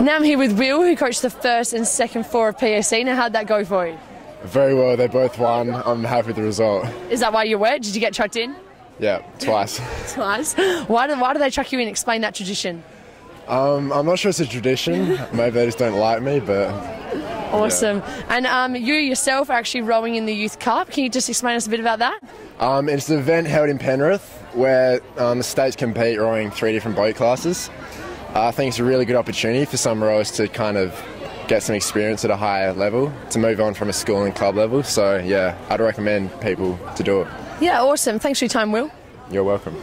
Now I'm here with Will, who coached the first and second four of PAC. Now, how'd that go for you? Very well. They both won. I'm happy with the result. Is that why you were? Did you get chucked in? Yeah, twice. Twice. Why do, why do they chuck you in? Explain that tradition. Um, I'm not sure it's a tradition. Maybe they just don't like me, but Awesome. And um, you yourself are actually rowing in the Youth Cup. Can you just explain us a bit about that? um, it's an event held in Penrith where um, the states compete rowing three different boat classes. I think it's a really good opportunity for some rowers to kind of get some experience at a higher level to move on from a school and club level. So yeah, I'd recommend people to do it. Yeah, awesome. Thanks for your time, Will. You're welcome.